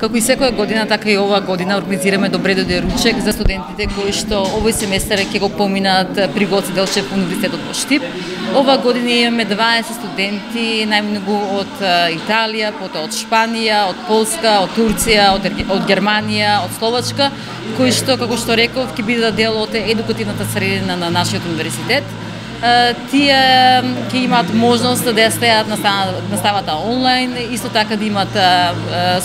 Како и секоја година, така и оваа година организираме Добре дојде ручек за студентите кои што овој семестар ќе го поминат при Гоце Делчев Универзитетот во Штип. Оваа година имаме 20 студенти, најмногу од Италија, потоа од Шпанија, од Полска, од Турција, од, од Германија, од Словачка, кои што, како што реков, ќе бидат дел од едукативната средина на нашиот универзитет тие ќе имаат можност да ја стеат наставата онлайн, исто така да имат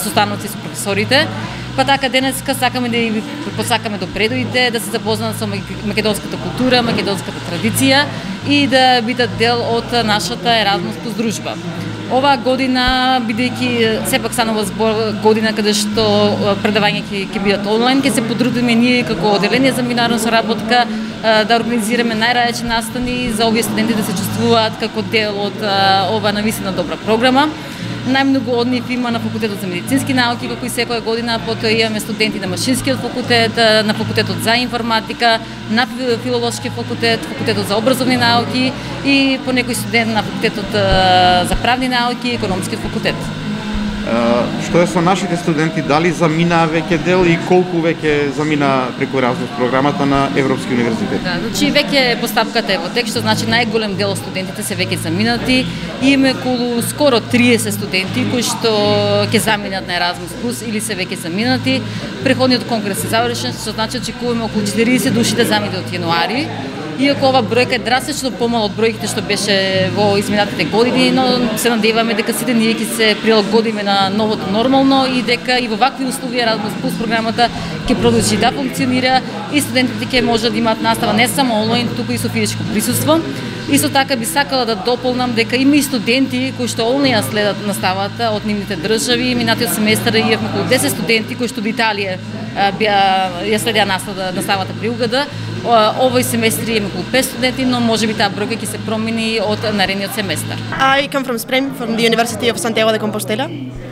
состаноци со професорите. Па така денеска сакаме да ви посакаме до предоите, да се запознаат со македонската култура, македонската традиција и да бидат дел од нашата Еразмус дружба. Оваа година, бидејќи сепак станува збор година каде што предавање ќе, ќе бидат онлайн, ќе се подрудиме ние како одделение за минарна соработка да организираме најрајачи настани за овие студенти да се чувствуваат како дел од ова навистина добра програма. Најмногу од нив има на факултетот за медицински науки, како и секоја година, потоа имаме студенти на машинскиот факултет, на факултетот за информатика, на филолошки факултет, факултетот за образовни науки и по некој студент на факултетот за правни науки и економскиот факултет што е со нашите студенти, дали заминаа веќе дел и колку веќе замина преку Еразмус програмата на Европски универзитет? Да, значи веќе постапката е во тек, што значи најголем дел од студентите се веќе заминати. Име околу скоро 30 студенти кои што ќе заминат на Еразмус Plus или се веќе заминати. Преходниот конгрес е завршен, што значи очекуваме околу 40 души да заминат од јануари Иако ова бројка е драстично помал од бројките што беше во изминатите години, но се надеваме дека сите ние ќе се прилагодиме на новото нормално и дека и во вакви услови Erasmus Plus програмата ќе продолжи да функционира и студентите ќе можат да имаат настава не само онлайн, туку и со физичко присуство. Исто така би сакала да дополнам дека има и студенти кои што онлайн следат наставата од нивните држави. Минатиот семестар имавме околу 10 студенти кои што од Италија ја следеа наставата при УГД овој семестри имам околу 5 студенти, но може би таа бројка ќе се промени од наредниот семестар. I come from Spain, from the University of Santiago de Compostela.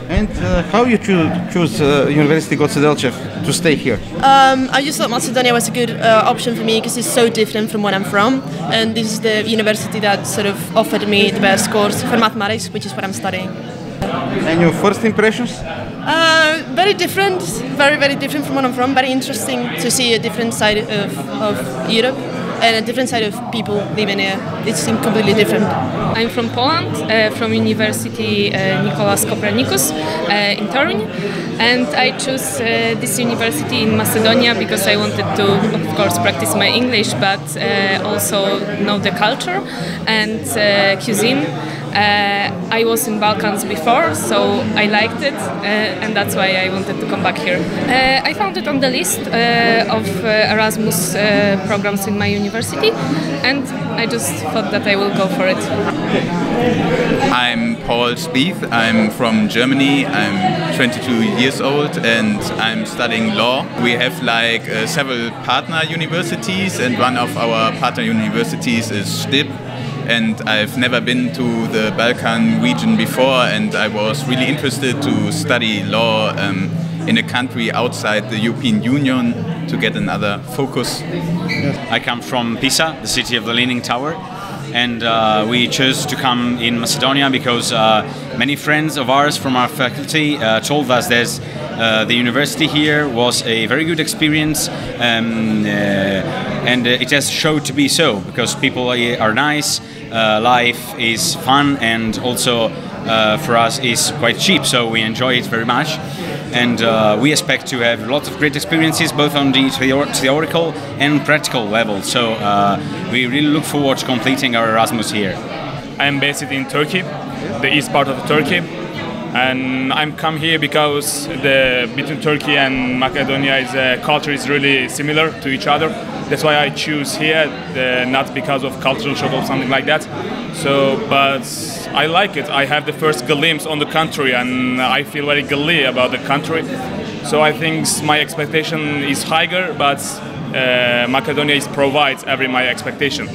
And uh, how you choose, choose uh, University Goce Delcev to stay here? Um, I just thought Macedonia was a good uh, option for me because it's so different from where I'm from, and this is the university that sort of offered me the best course for mathematics, which is what I'm studying. And your first impressions? Um, very different, very very different from where I'm from. Very interesting to see a different side of, of Europe and a different side of people living here. It's completely different. I'm from Poland, uh, from University uh, Nicolas Copernicus uh, in Torun, and I chose uh, this university in Macedonia because I wanted to, of course, practice my English, but uh, also know the culture and uh, cuisine. Uh, I was in Balkans before, so I liked it, uh, and that's why I wanted to come back here. Uh, I found it on the list of Erasmus programs in my university, and I just thought that I will go for it. I'm Paul Spieth. I'm from Germany. I'm 22 years old and I'm studying law. We have like uh, several partner universities, and one of our partner universities is STIP, and I've never been to the Balkan region before and I was really interested to study law um, in a country outside the European Union to get another focus. I come from Pisa, the city of the Leaning Tower and uh, we chose to come in Macedonia because uh, many friends of ours from our faculty uh, told us there's uh, the university here was a very good experience um, uh, and it has showed to be so because people are nice uh, life is fun and also uh, for us is quite cheap, so we enjoy it very much. And uh, we expect to have lots of great experiences both on the theoretical and practical level. So uh, we really look forward to completing our Erasmus here. I am based in Turkey, the east part of Turkey, and I'm come here because the between Turkey and Macedonia is uh, culture is really similar to each other. That's why I choose here, not because of cultural shock or something like that. So, but I like it. I have the first glimpse on the country, and I feel very glee about the country. So I think my expectation is higher, but uh, Macedonia is provides every my expectation.